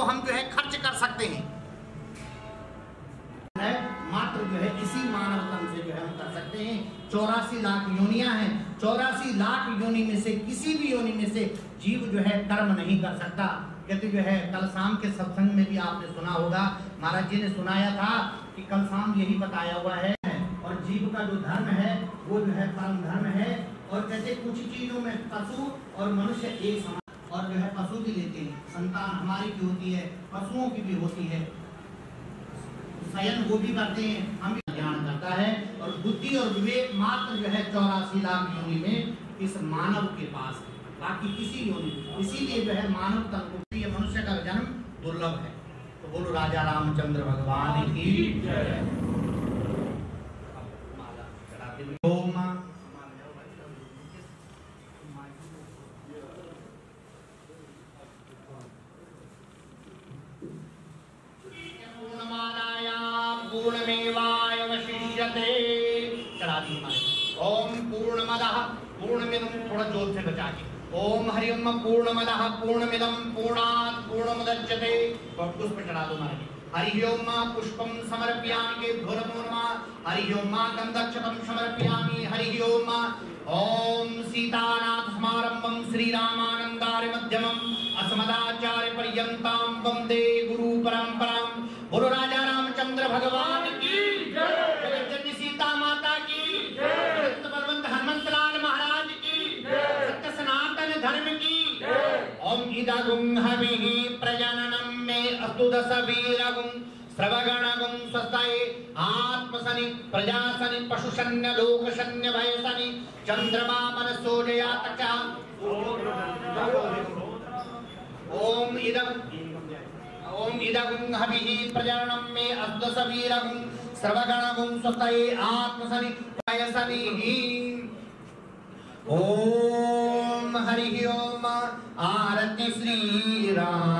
को हम जो है खर्च कर सकते हैं। मात्र जो है इसी मानव तन से जो है हम कर सकते हैं। चौरासी लाख योनियाँ हैं। चौरासी लाख योनि में से किसी भी योनि में से जीव जो है कर्म नहीं कर सकता। कहते जो है कल शाम के सत्संग में भी आपने सुना होगा, महाराज जी ने सुनाया था कि कल शाम यही बताया हुआ है और जीव का जो धर्म है, वो जो है परम धर्म है। और कहते कुछ चीज़ों में पशु और मनुष्य एक समान और जो है पशु भी लेते हैं। संतान हमारी भी होती है, पशुओं की भी होती है। शयन वो भी करते हैं, हम भी ज्ञान करता है। और बुद्धि और विवेक मात्र जो है चौरासी लाख योनि में इस मानव के पास है। बाकी किसी योनि इसीलिए जो है मानव तन को मनुष्य का जन्म दुर्लभ है। तो बोलो राजा रामचंद्र भगवान की माला चढ़ाते हुए ओम पूर्णमादाया पूर्णमेवायवशिष्यते चला दी हमारे ओम पूर्णमदः पूर्णमिदं थोड़ा ज़ोर से बचा के ओम हरि ओम पूर्णमदः पूर्णमिदं पूर्णात् पूर्णमुदच्यते। पुष्प चढ़ा दो महाराज हरि ओम पुष्पं समर्पयामि के भोरमो नमः। हरि ओम गन्धक्षतं समर्पयामि। हरि ओम ओम सीतानाथ समारंभं श्रीरामानन्दार्य मध्यमम् अस्मदाचार्य पर्यन्तां वंदे गुरु परम्परां बोलो राजा रामचंद्र भगवान की जगज्जननी सीता माता की जगत बलवंत हनुमंत लाल महाराज की सत्य सनातन धर्म की। ओम इदगुं हविः प्रजननं मे अस्तु दश वीरगुं श्रवगणगुं स्वस्ताये आत्मसनि प्रजासनि पशुशन्य लोकशन्य भयसनि चंद्रमा मनसोजयातक ओम इदं ओम इदगुं हविः प्रजननं मे अद्वस वीरगुं सर्वगणगुं स्वतये आत्मसनि वयसनिः ओम हरि ओम आरति श्री रामायण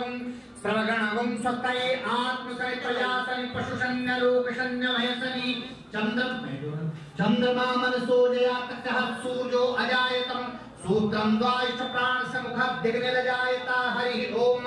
श्रवगुं श्रवगणगुं स्वक्तये आत्मसरितयासनि पशुषण्य लोकषण्य भयसनि चन्द्र चन्द्रमा मनसोजया ततः सूर्यो अजायतम्। सूत्रं द्वायुष प्राणसमुखं दिग्निलजायता हरिः ओम।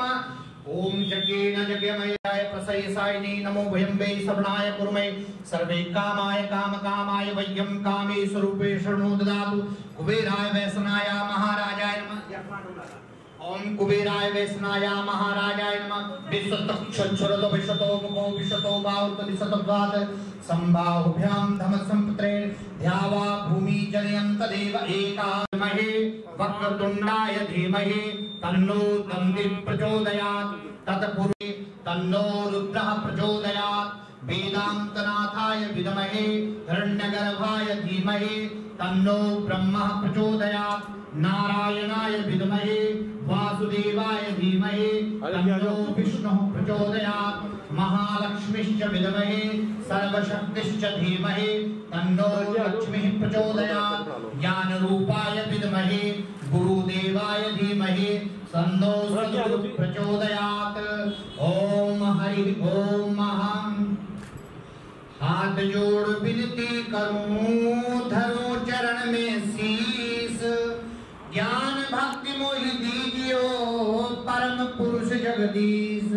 ओम यज्ञेन यज्ञमयाय प्रसयसायिने नमो भयम्बे सर्णाय कुर्मे। सर्वे कामाय काम कामाय वयं कामे स्वरूपे शरणो ददातु। कुबेराय वैसनाय महाराजाय नमः। ओम कुबेराय वैष्णाया महाराजाय नमः। विशत विश्वतक्षुरतो विशतो मुखो विशतो बाहुतदिशतद्वात् संबाहुभ्यां धमसंपत्रेण ध्यावा भूमि जलयंत देव एका। महे वक्रतुंडाय धीमहि, तन्नो दन्ति प्रचोदयात्। तत्पुरुषे तन्नो रुद्रः प्रचोदयात्। वेदांतनाथाय विद्महे, हिरण्यगर्भाय धीमहि तन्नो ब्रह्म प्रचोदयात्। नारायणाय विद्महे, वासुदेवाय धीमहि, तन्नो विष्णुः प्रचोदयात्। महालक्ष्मीश्च विद्महे, सर्वशक्तिश्च धीमहि, तन्नो लक्ष्मीः प्रचोदयात्। ज्ञानरूपाय विद्महे, गुरुदेवाय धीमहि, तन्नो प्रचोदयात्। ॐ हरि ॐ अहम्। हाथ जोड़ विनती करूँ, धरो चरण में शीस। ज्ञान भक्ति मोहि दीजियो, परम पुरुष जगदीश।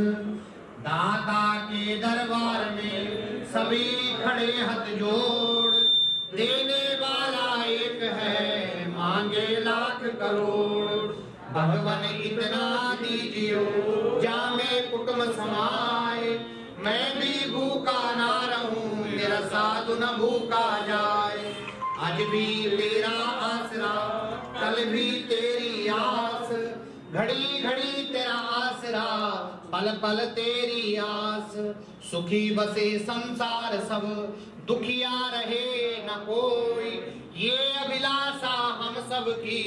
दाता के दरबार में सभी खड़े हाथ जोड़। देने वाला एक है, मांगे लाख करोड़। भगवान इतना दीजियो, जामे कुटुम समाए मैं भी भूखा साधु न भूखा जाए। आज भी तेरा आसरा, कल भी तेरी आस। घड़ी घड़ी तेरा आसरा, पल पल तेरी आस। सुखी बसे संसार सब, दुखिया रहे न कोई। ये अभिलाषा हम सब की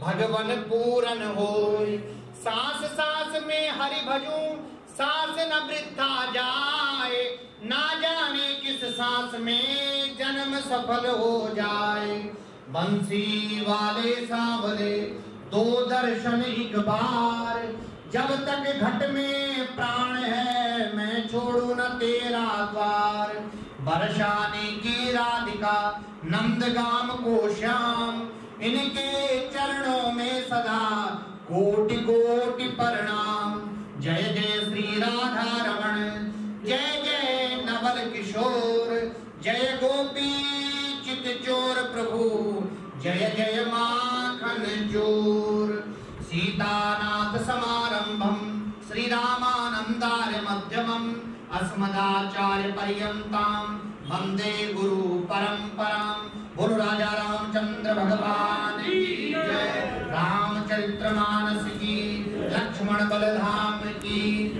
भगवन पूरन होय सांस सांस में हरि भजूं सांस न वृद्धा जाए, ना जाने किस सांस में जन्म सफल हो जाए। बंसी वाले सांवले, दो दर्शन एक बार। जब तक घट में प्राण है, मैं छोड़ू न तेरा द्वार। बरसाने की राधिका, नंदगाम को श्याम। इनके चरणों में सदा कोटि कोटि प्रणाम। जय जय राधा रमण जय जय नवल किशोर, जय गोपी चित चोर प्रभु, जय जय माखन चोर। सीतानाथ समारंभम श्री रामानंदार्य मध्यमम, अस्मदाचार्य पर्यंताम, वंदे गुरु परंपराम। गुरु राजा रामचंद्र भगवान जय। रामचरित्र मानस की, लक्ष्मण बलधाम की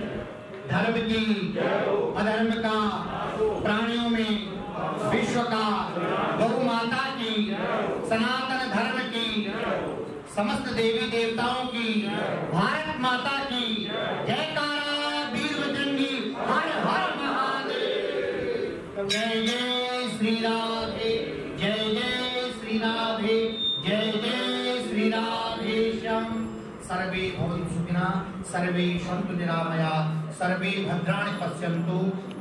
धर्म की, अधर्म का, प्राणियों में विश्व का गौ माता की, सनातन धर्म की, समस्त देवी देवताओं की, भारत माता की, जयकारा वीर बजरंगी हर हर महादेव। जय जय श्री राधे, जय जय श्री राधे, जय जय श्री राधे श्याम सर्वे भवन्तु सुखिनः, सर्वे सन्तु निरामया। सर्वे भद्राणि पश्यन्तु,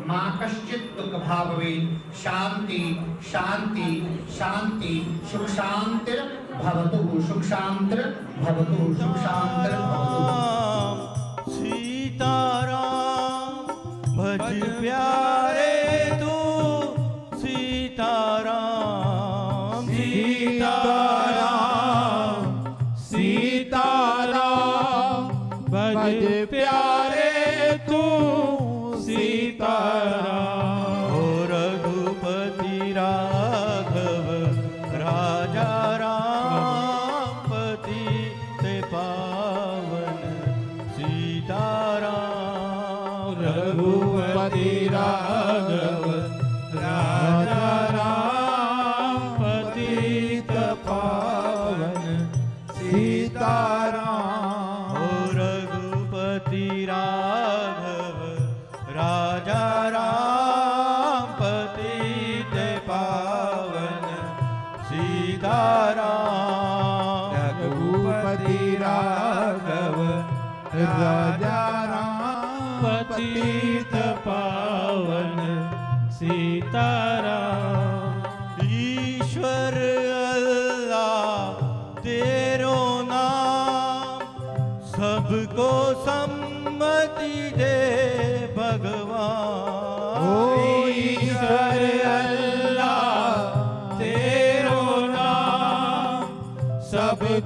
मा कश्चित् दुःखभाग् भवेत् शान्ति शान्ति शान्ति सुख शान्तिर भवतु सुख शान्तिर भवतु सुख शान्तिर भवतु। सीताराम, भज प्यारे।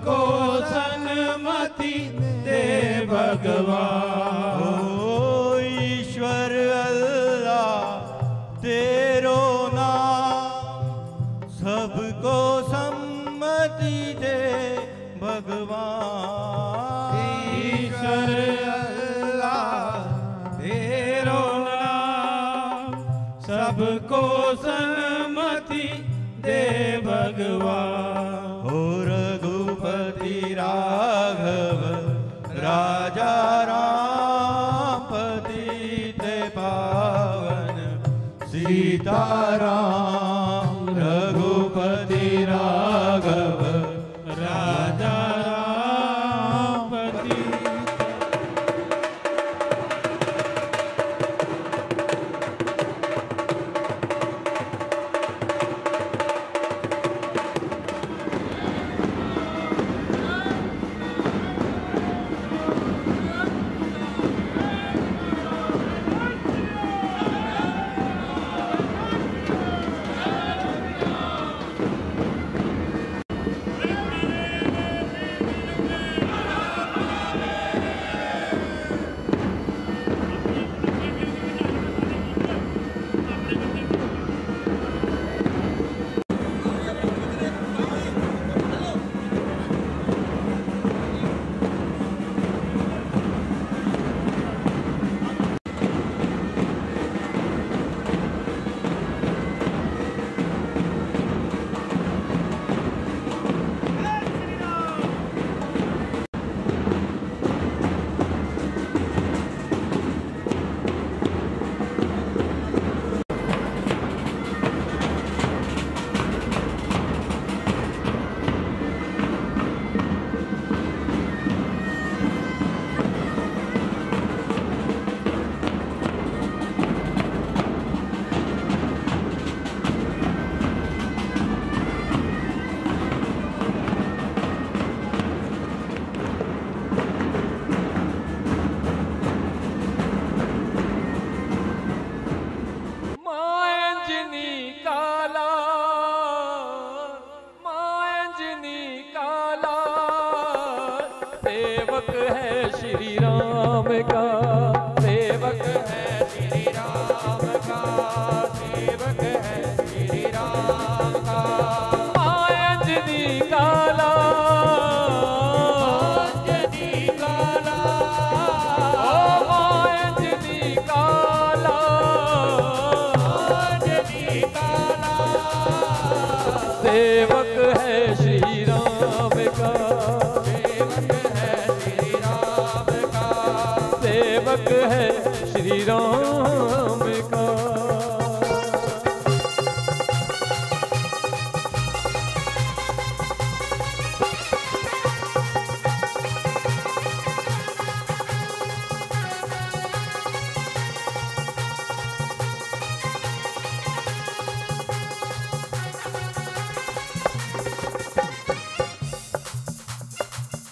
सबको सन्मति दे भगवान। ओ ईश्वर अल्लाह तेरो नाम सबको सम्मति दे भगवान। ईश्वर अल्लाह तेरो नाम सबको सन्मति दे भगवान।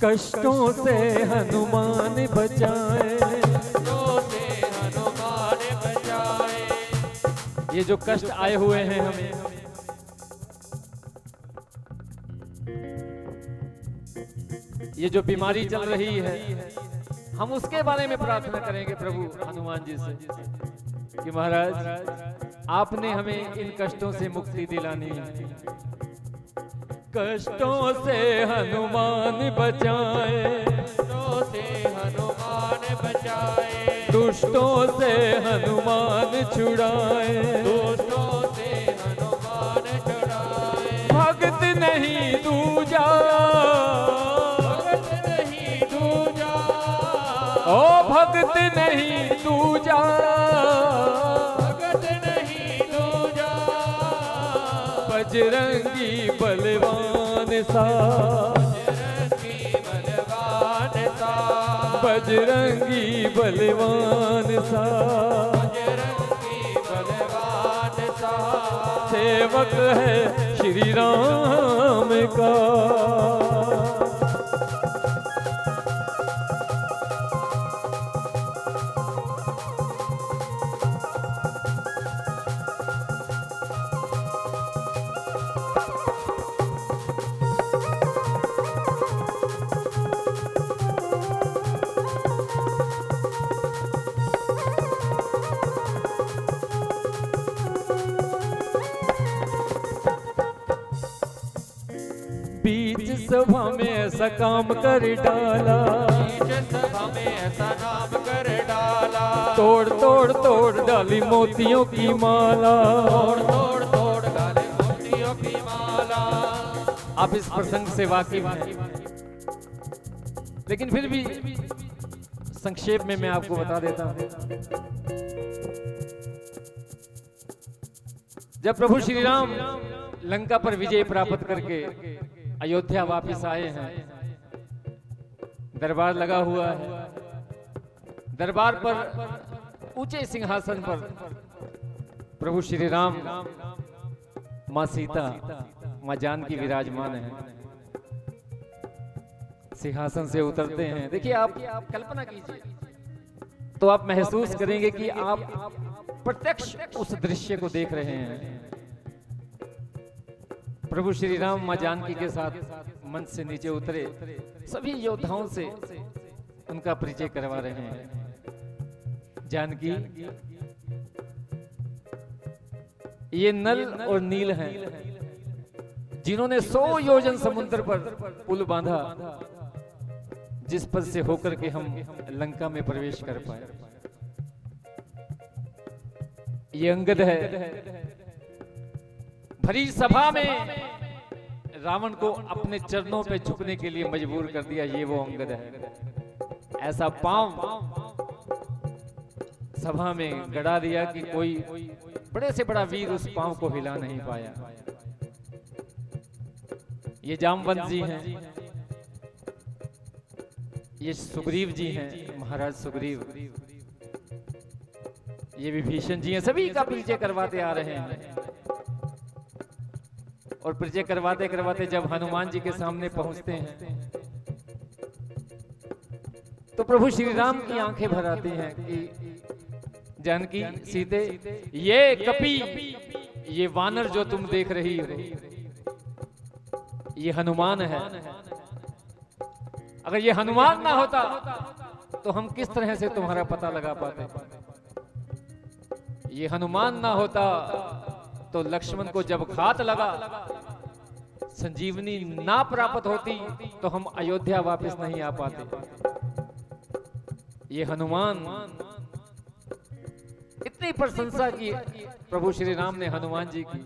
कष्टों से हनुमान बचाए। ये जो कष्ट आए हुए हैं हमें। ये जो बीमारी चल रही है, हम उसके बारे में प्रार्थना करेंगे प्रभु हनुमान जी से। कि महाराज, आपने हमें इन कष्टों से मुक्ति दिलानी है। कष्टों से हनुमान बचाए। दुष्टों से हनुमान बचाए दुष्टों से हनुमान छुड़ाए। दुष्टों से हनुमान छुड़ाए भक्त नहीं दूजा भगत नहीं दूजा। ओ भक्त नहीं दूजा। बजरंगी बलवान सा। बजरंगी बलवान सा। सेवक है श्री राम का। बीच सभा में ऐसा काम कर डाला। बीच सभा में ऐसा नाम कर डाला। तोड़ तोड़ तोड़ डाली मोतियों की माला। तोड़ तोड़ तोड़ गाले मोतियों की माला। आप इस प्रसंग से वाकिफ हैं। लेकिन फिर भी संक्षेप में मैं आपको बता देता हूँ। जब प्रभु श्री राम लंका पर विजय प्राप्त करके अयोध्या वापस आए हैं। दरबार लगा हुआ है। दरबार पर ऊँचे सिंहासन पर प्रभु श्री राम माँ सीता, माँ जानकी विराजमान है। सिंहासन से उतरते हैं। देखिए, आप कल्पना कीजिए। तो आप महसूस करेंगे कि आप प्रत्यक्ष उस दृश्य को देख रहे हैं। प्रभु श्री राम माँ जानकी के साथ मंच से नीचे उतरे। सभी योद्धाओं से उनका परिचय करवा रहे हैं। जानकी, ये नल और नील हैं, जिन्होंने सौ योजन समुद्र पर पुल बांधा, जिस पद से होकर के हम लंका में प्रवेश कर पाए। ये अंगद है भरी सभा में रावण को अपने चरणों पे झुकने के लिए मजबूर कर दिया, ये वो अंगद है। ऐसा पाँव सभा में गड़ा दिया कि कोई बड़े से बड़ा वीर उस पाँव को हिला नहीं पाया। ये जामवंत जी हैं। ये सुग्रीव जी हैं, महाराज सुग्रीव। ये विभीषण जी हैं, सभी का परिचय करवाते आ रहे हैं। और परिचय करवाते करवाते जब हनुमान जी के सामने पहुँचते हैं तो प्रभु श्री राम की आँखें भर आती हैं कि, जानकी, सीते, ये कपि, ये वानर जो तुम देख रही हो, ये हनुमान है। अगर ये हनुमान ना होता तो हम किस तरह से तुम्हारा पता लगा पाते? ये हनुमान ना होता तो लक्ष्मण को जब घात लगा, संजीवनी ना प्राप्त होती तो हम अयोध्या वापस नहीं आ पाते। ये हनुमान, इतनी प्रशंसा की प्रभु श्री राम ने हनुमान जी की।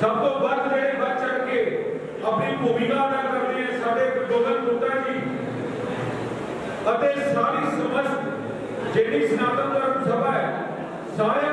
सबको बढ़ चढ़े बढ़ चढ़ के अपनी भूमिका अदा कर रहे हैं, साढ़े गोगन गुप्ता जी। सारी समस्त ਸਮਝ सनातन धर्म सभा है, सारे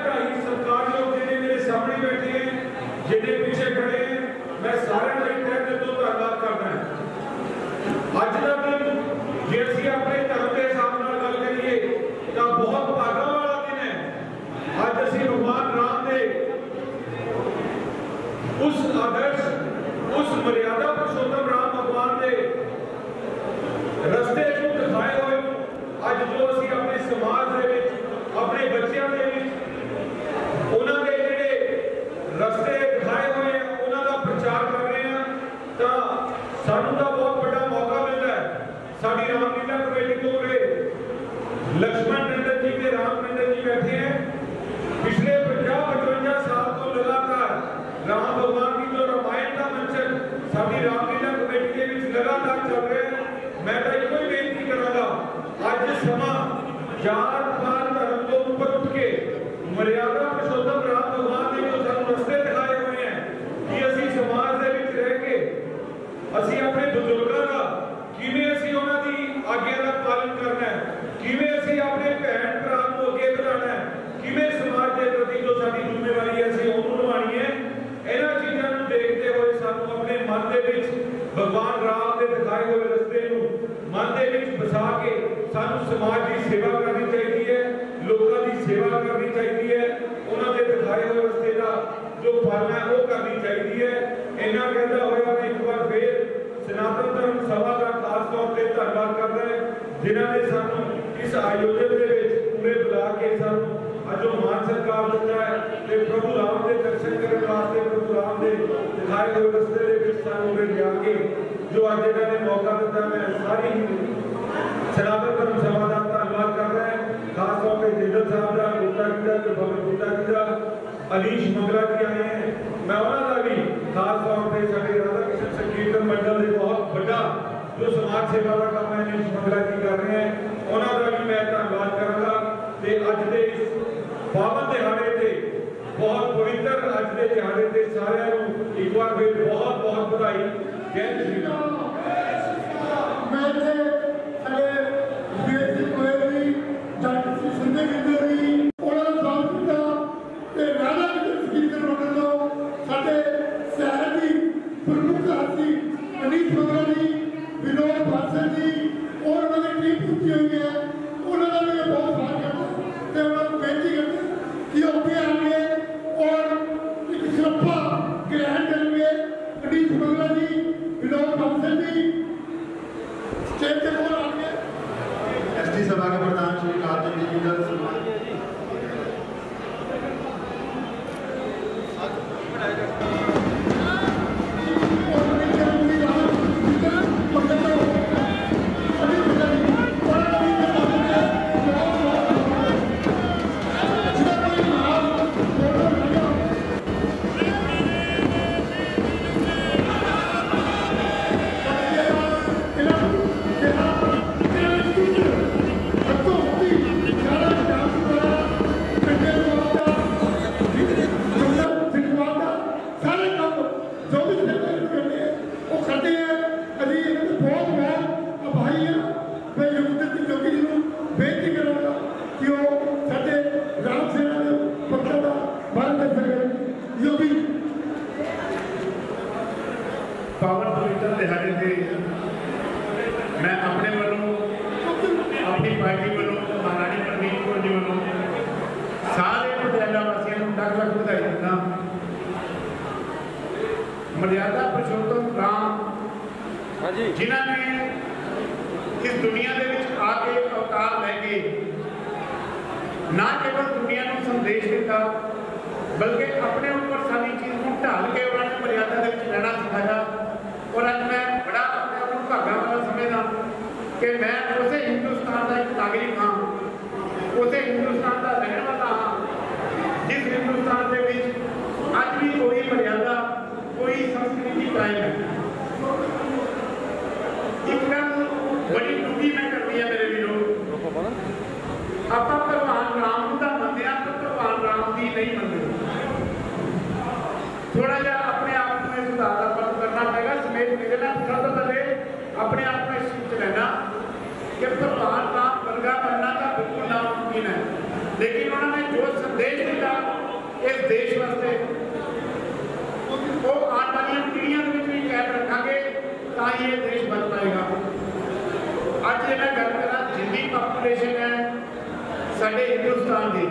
हिंदुस्तान की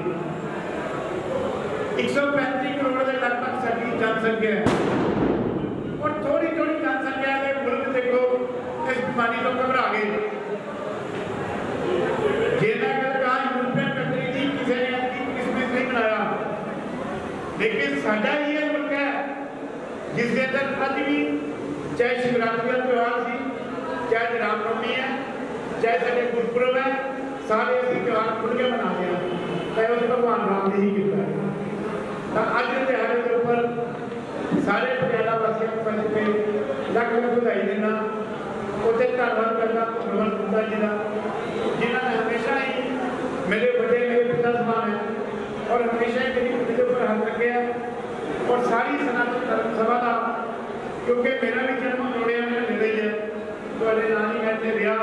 एक सौ पैंतीस करोड़ के लगभग सभी जनसंख्या है। और थोड़ी थोड़ी जनसंख्या के तो मुल्क देखो, इस बीमारी को घबरा तो गए लेकिन ही मुल्क है, जिसके अंदर भी, चाहे शिवरात्रि का त्यौहार सी चाहे रामनवमी है, चाहे गुरपुरब है सारे त्यौहार खुलिया मना दिया। तो भगवान राम ने ही किया अज त्यौहार के उपर सारे पटियाला वास लख लख बधाई देना, उसे उन्वाद करना, भगवान गुप्ता जी का, जिन्होंने हमेशा ही मेरे बड़े, मेरे पिता समान है और हमेशा ही मेरी पुत्री उपर हाथ रखे है और सारी सनातन धर्म सभा का, क्योंकि मेरा भी जन्म जोड़िया मेरे नेड़े ही है तो ही मैं ब्याह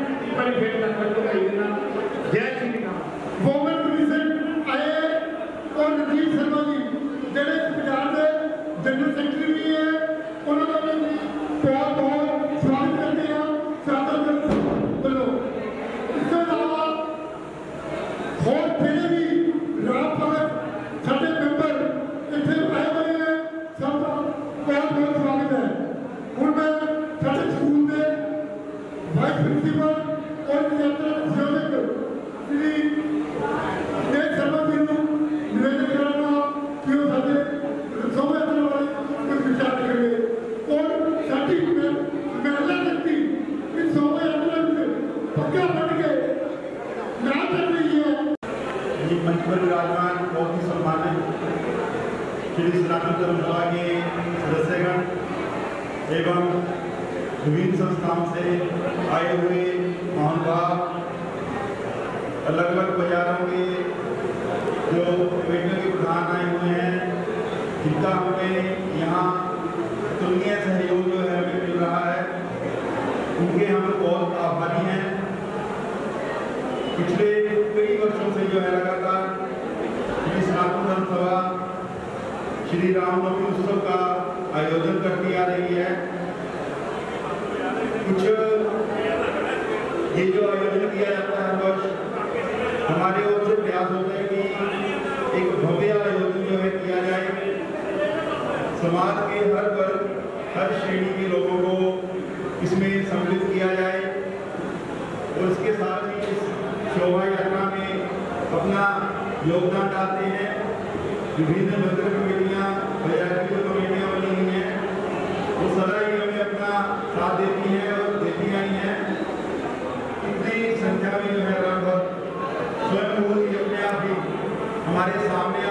पिछले कई वर्षों से जो है लगातार श्री सनातन धर्म सभा श्री रामनवमी उत्सव का आयोजन करती आ रही है। कुछ ये जो आयोजन किया जाता है हर वर्ष, हमारे ओर से प्रयास होता है कि एक भव्य आयोजन जो है किया जाए। समाज के हर वर्ग, हर श्रेणी के लोगों को इसमें सम्मिलित किया जाए और इसके साथ शोभा यात्रा में अपना योगदान डालते हैं। विभिन्न मंदिर कमेटियाँ बाज़ार कमेटियाँ बनी हुई हैं। वो सदा ही हमें अपना साथ देती हैं और देती आई हैं। इतनी संख्या में जो है लगभग स्वयं अपने आप ही हमारे सामने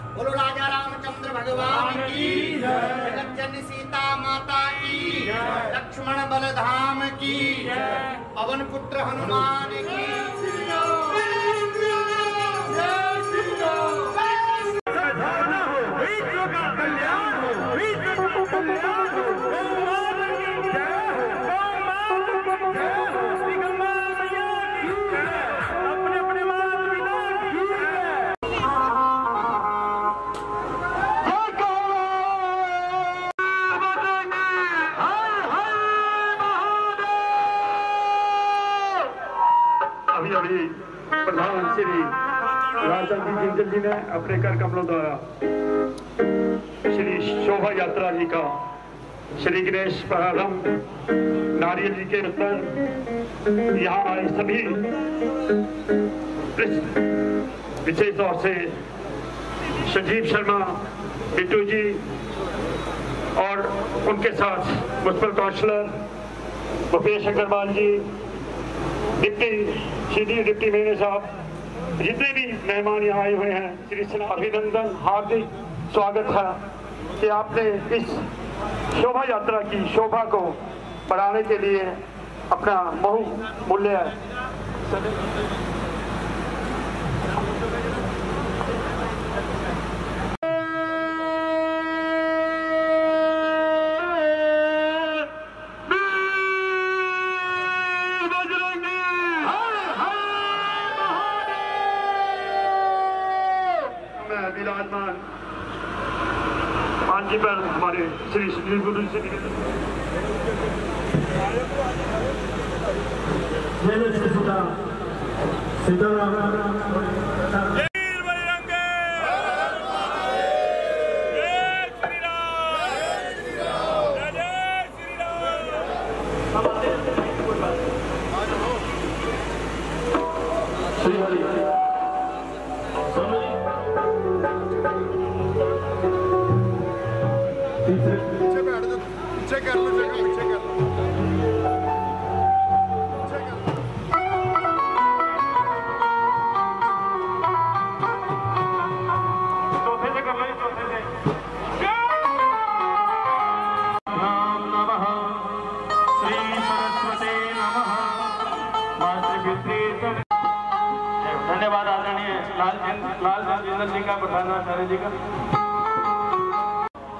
बोलो राजा रामचंद्र भगवान की जय। सीता माता की लक्ष्मण बलधाम की पवन पुत्र हनुमान की प्रधान श्री राजन जी जिंदल जी ने अपने कर कमलों द्वारा श्री शोभा यात्रा जी का, श्री गणेश प्रारंभ नारियल जी के उत्तर यहाँ आए सभी। विशेष तौर से संजीव शर्मा, बिट्टू जी, और उनके साथ municipal councillor Bhupesh Agrawal ji deputy senior deputy mayor साहब, जितने भी मेहमान यहाँ आए हुए हैं, श्री अभिनंदन, हार्दिक स्वागत है कि आपने इस शोभा यात्रा की शोभा को बढ़ाने के लिए अपना बहुमूल्य 안에 제11부를 드립니다. 세례 주시다. 세다.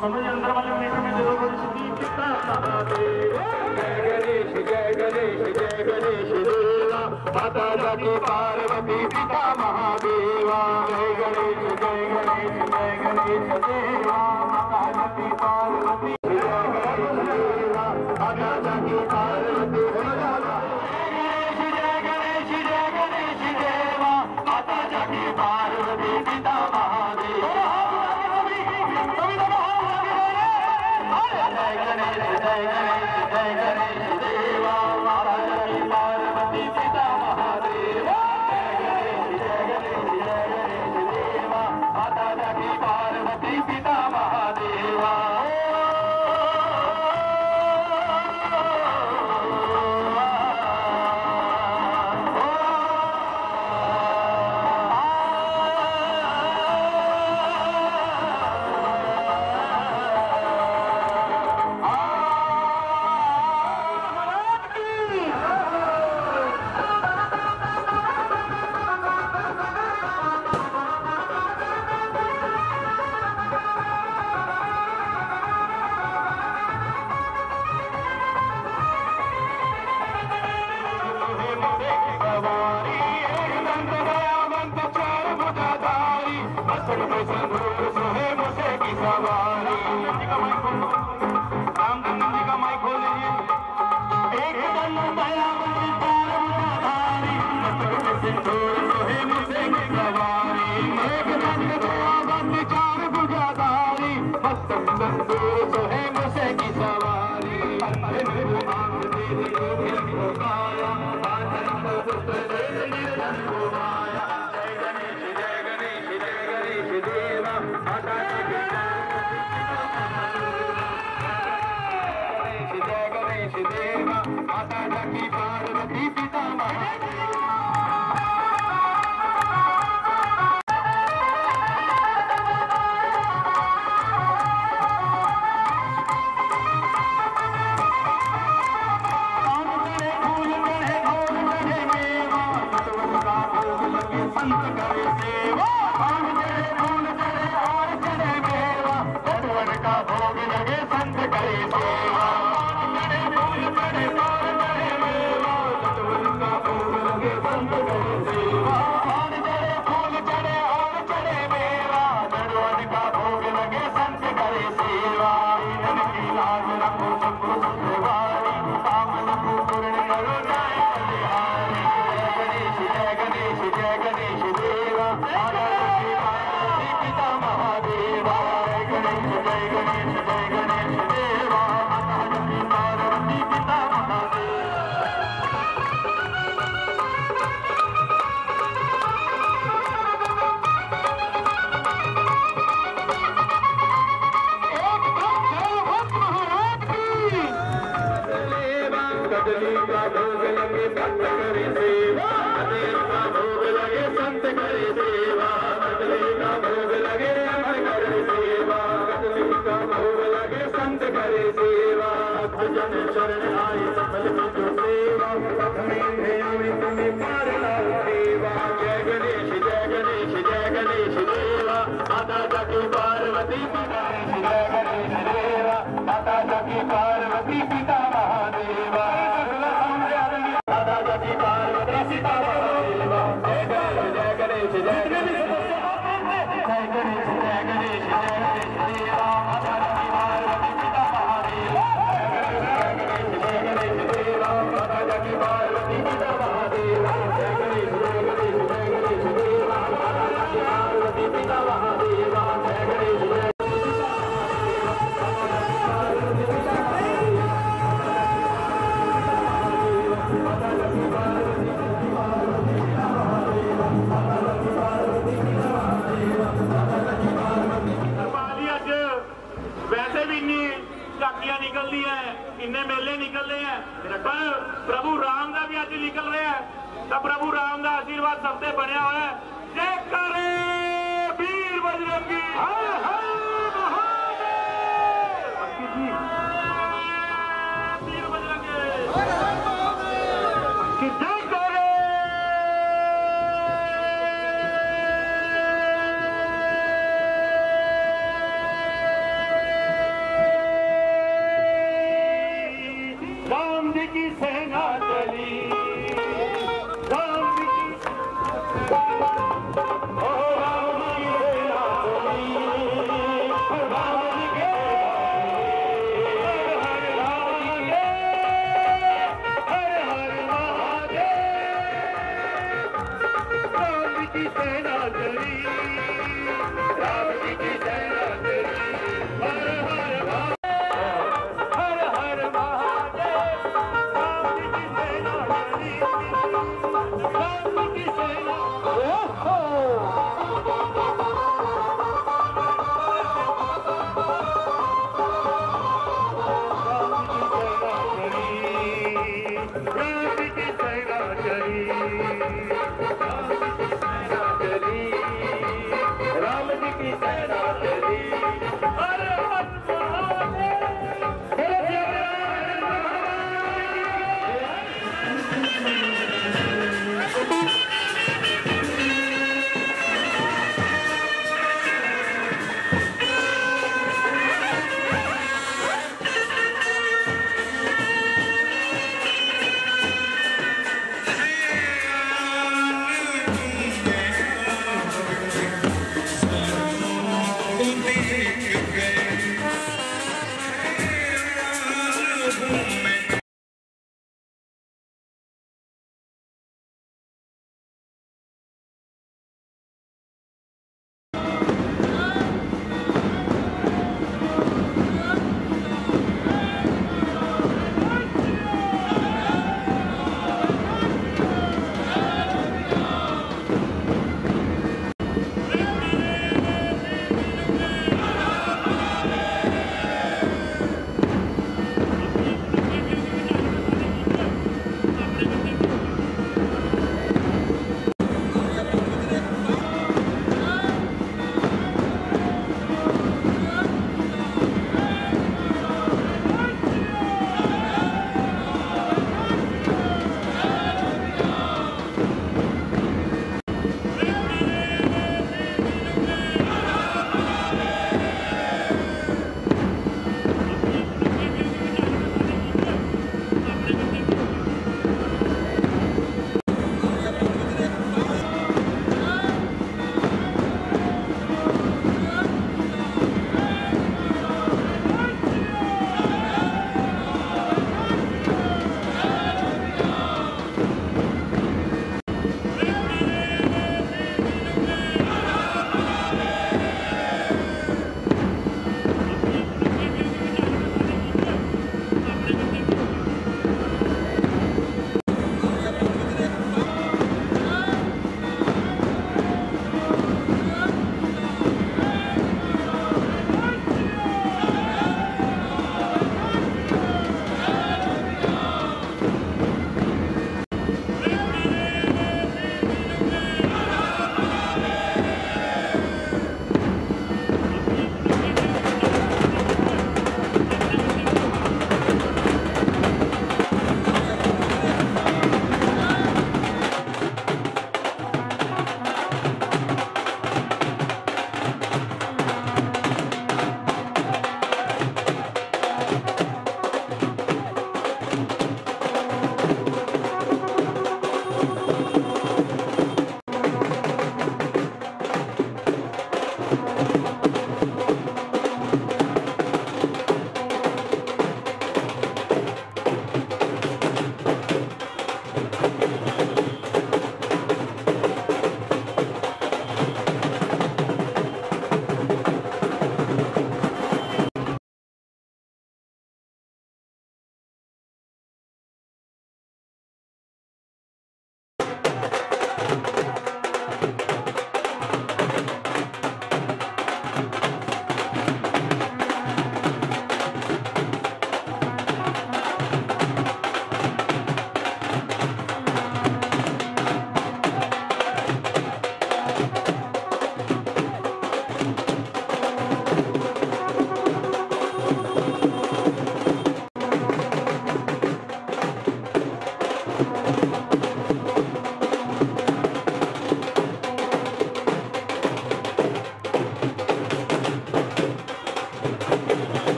समझ अंदर वाले मीटर में ज़रूर गणेश जय गणेश जय गणेश देवा माता जाकी पार्वती पिता महादेवा जय गणेश जय गणेश जय गणेश तो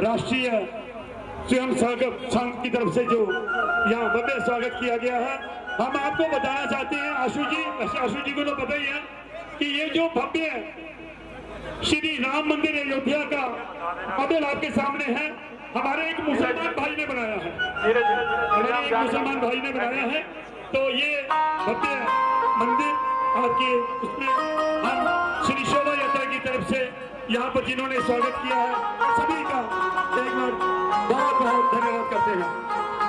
राष्ट्रीय स्वयं स्वागत संघ की तरफ़ से जो यहाँ भव्य स्वागत किया गया है, हम आपको बताना चाहते हैं, आशु जी आशु जी को तो पता ही है कि ये जो भव्य श्री राम मंदिर अयोध्या का मॉडल आपके सामने है। हमारे एक मुसलमान भाई ने बनाया है। हमारे एक मुसलमान भाई ने बनाया है। तो ये भव्य मंदिर आपके उसमें हम श्री शोभा यात्रा की तरफ़ से यहाँ पर जिन्होंने स्वागत किया है सभी का एक बार बहुत बहुत धन्यवाद करते हैं।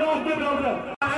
lost the browser.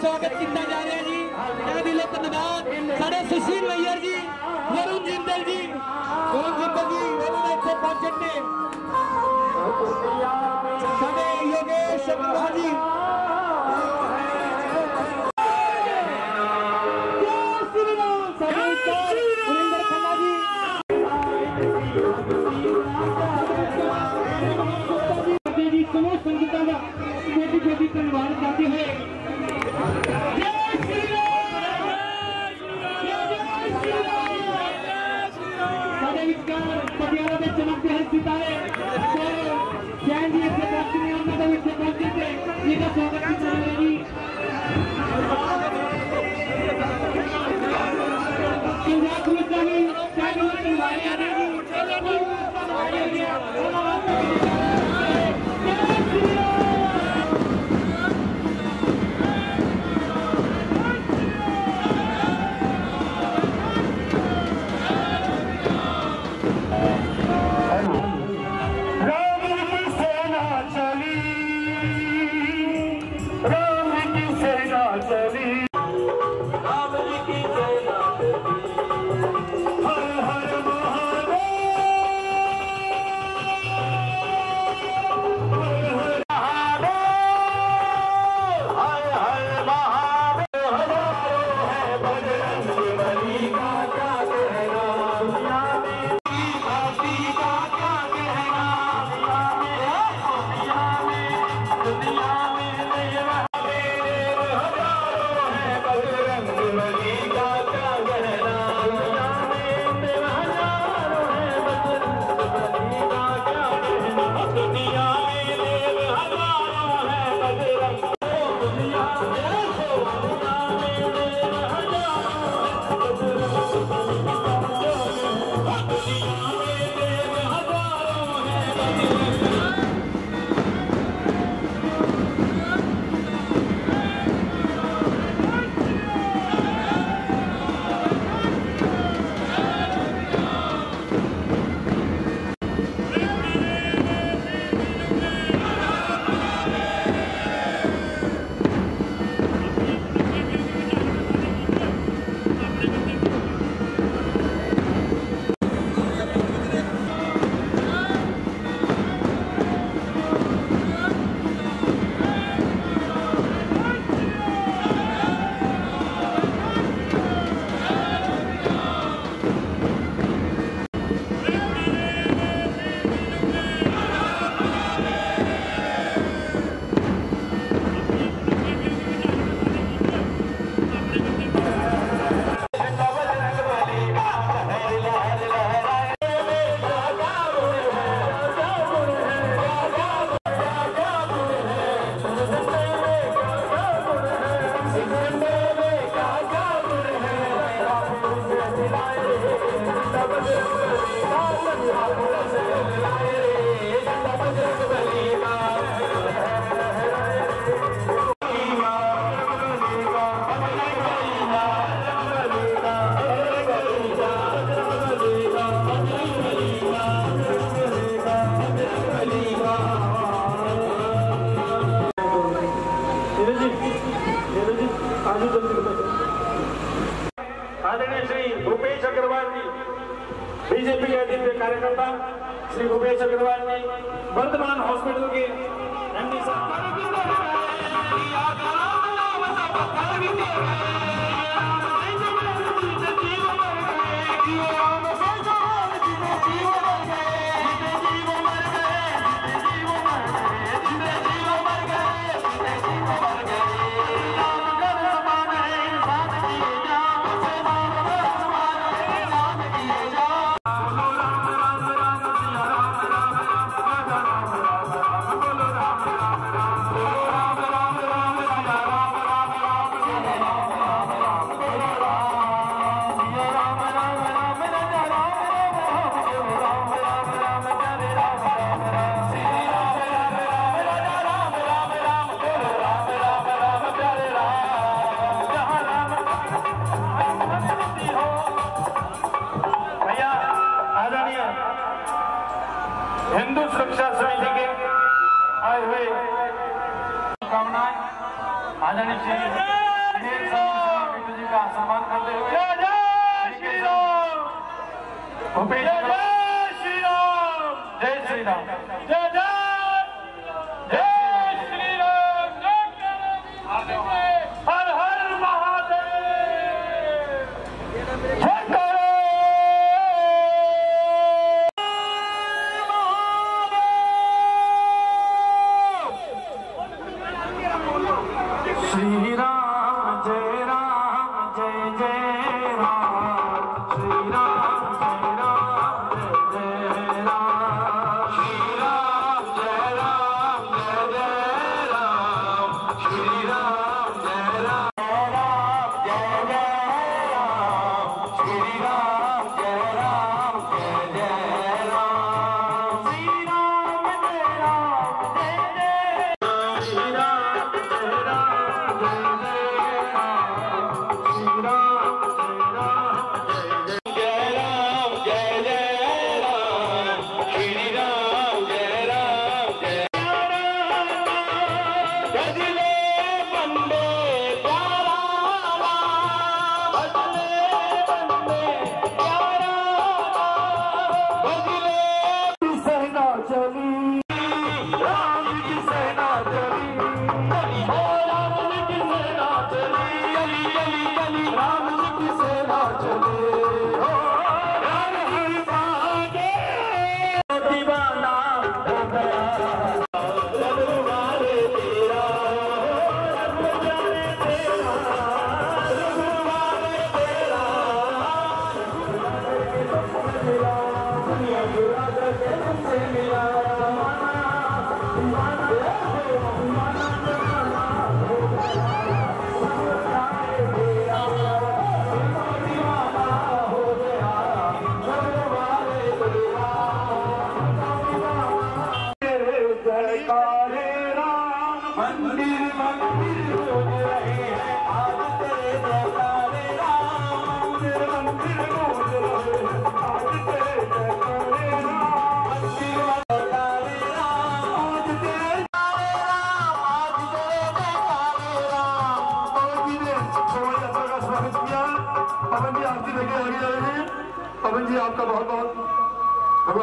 स्वागत किया जा रहा जी। मैं दिलो धनबाद साढ़े सुशील मैयर जी वरुण जिंदल जी वरुण जिंदल जी इतने तो पहुँचे ने। संगीता का छोटी छोटी धनबाद करते हुए ಮಾಡ್ತಾರೆ ಕ್ಯಾಂಡಿಡೇಟ್ನ ಬರ್ತೀನಿ ಅನ್ನೋದ ವಿಷಯ ಬಂದಿದ್ದೆ ಈಗ ಸ್ವಾಗತ ಮಾಡಿ ಕ್ಯಾಂಡಿಡೇಟ್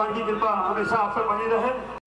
भगवान की कृपा हमेशा आप पर बनी रहे।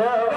से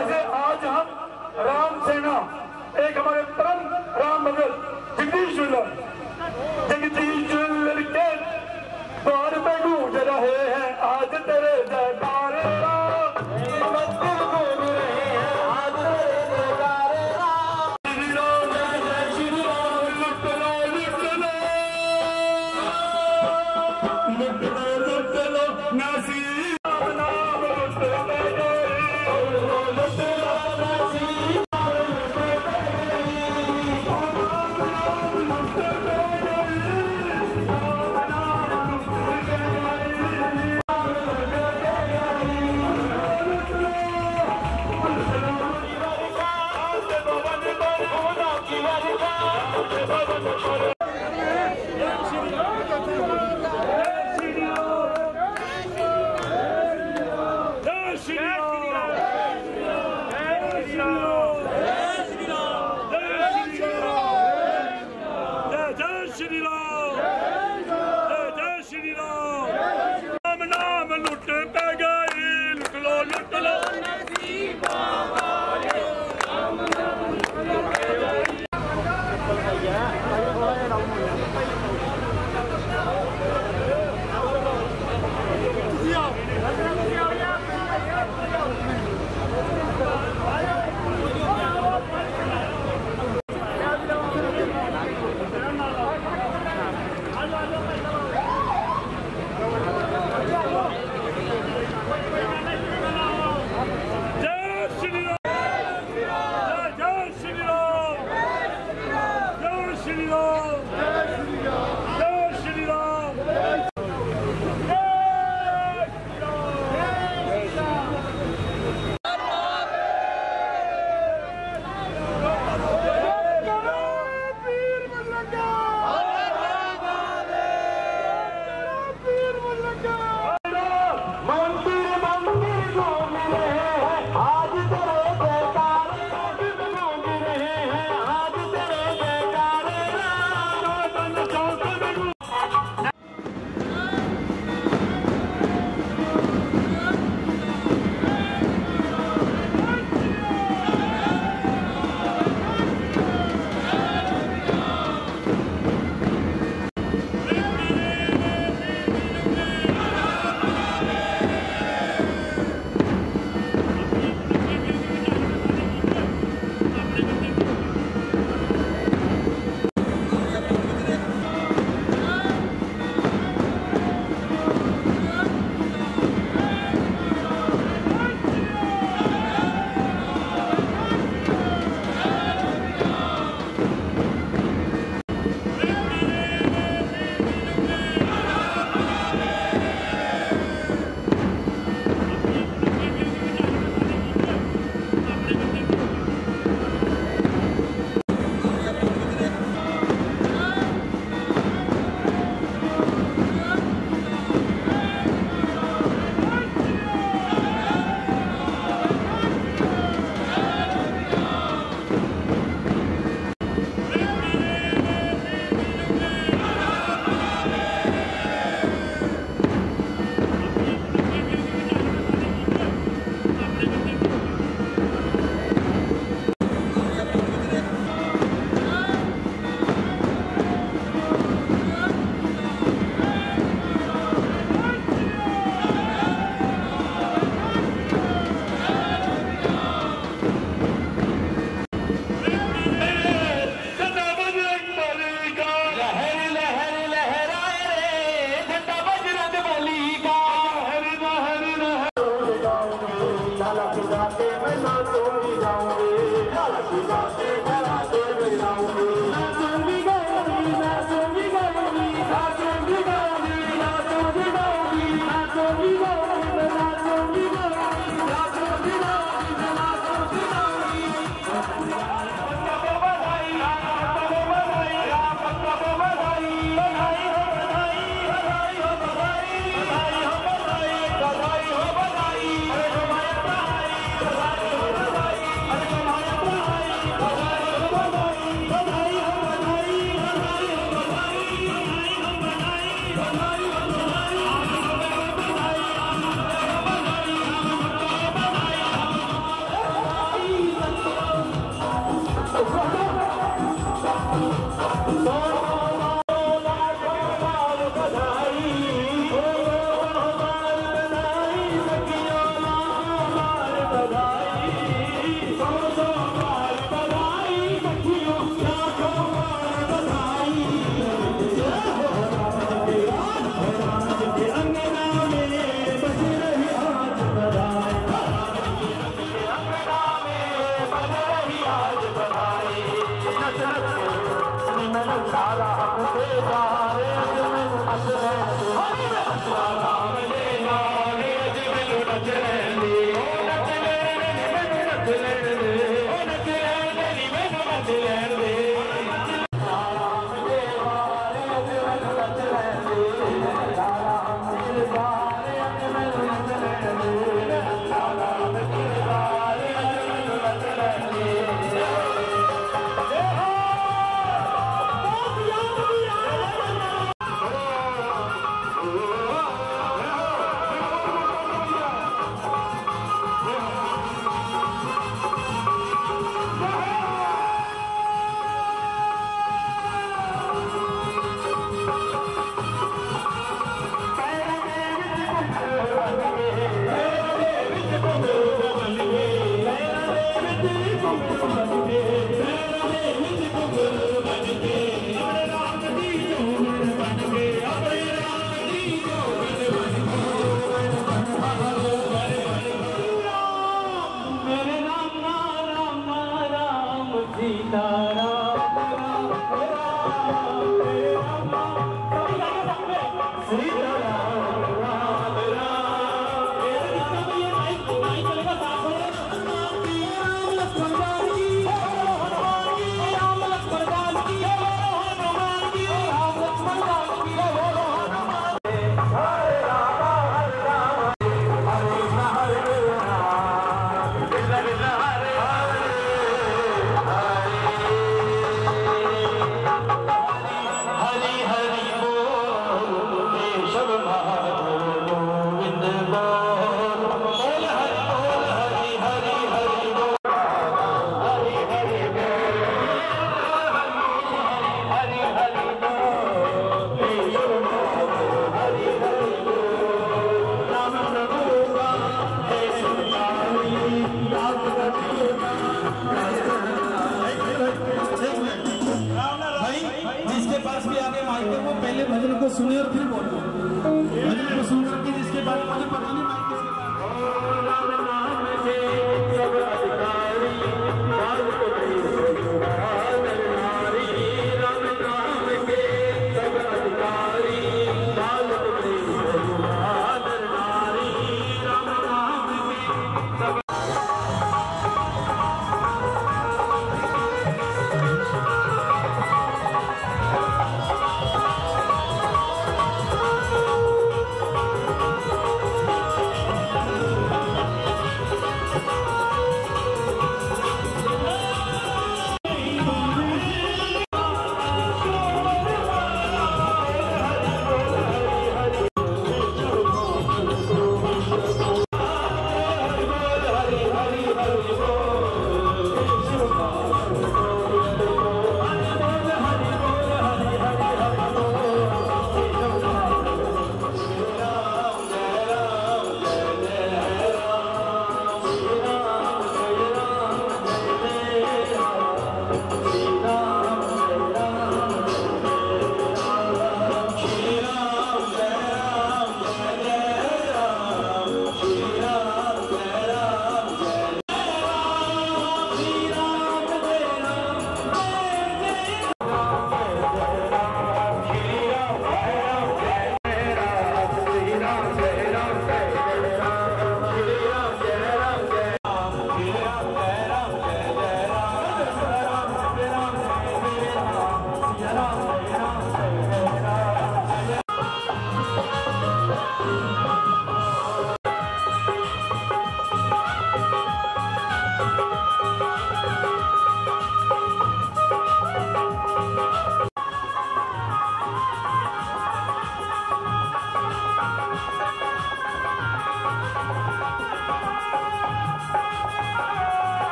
फिर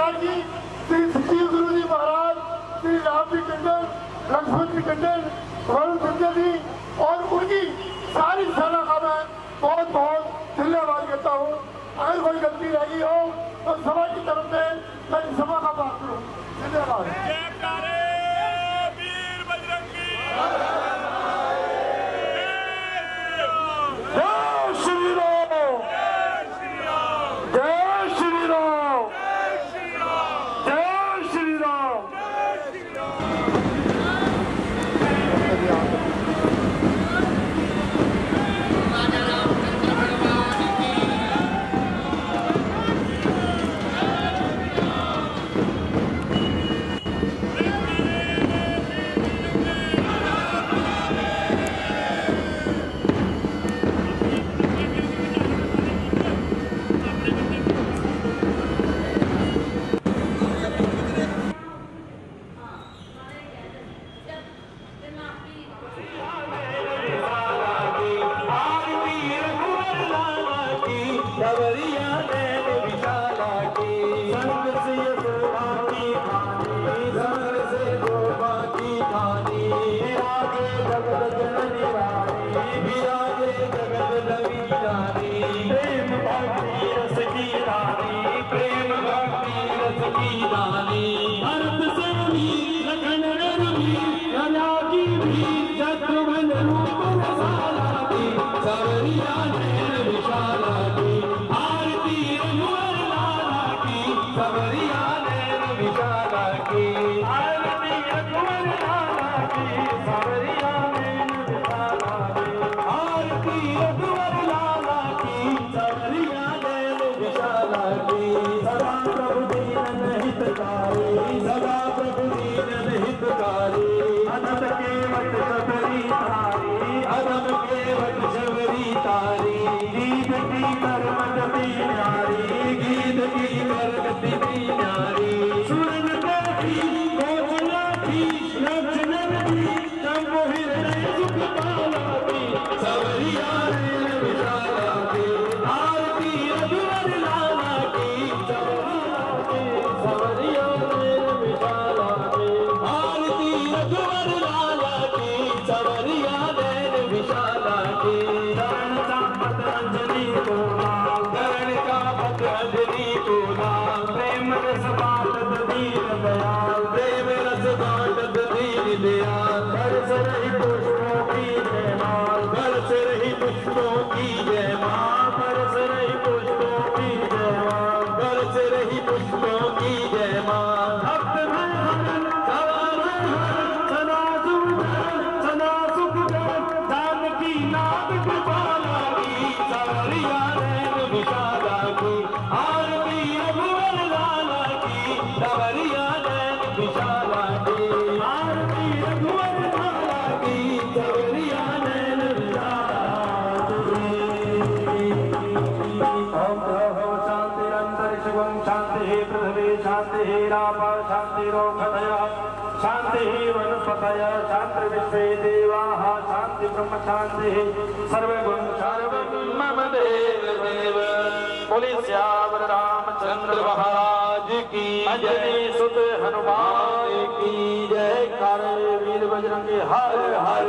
सरकार जी श्री सुशील गुरु जी महाराज, श्री राम जी टंडन, लक्ष्मण जी टंडन, वरुण सिंधिया जी और उनकी सारी सेना का मैं बहुत बहुत धन्यवाद करता हूँ। अगर कोई गलती रही हो तो सभा की तरफ़ से मैं सभा का बात करूँ धन्यवाद। शांति सर्वगुण सर्व मम देव देव। बोले श्याम रामचंद्र महाराज की अजय सुत हनुमान की जय। कर वीर बजरंग हर हर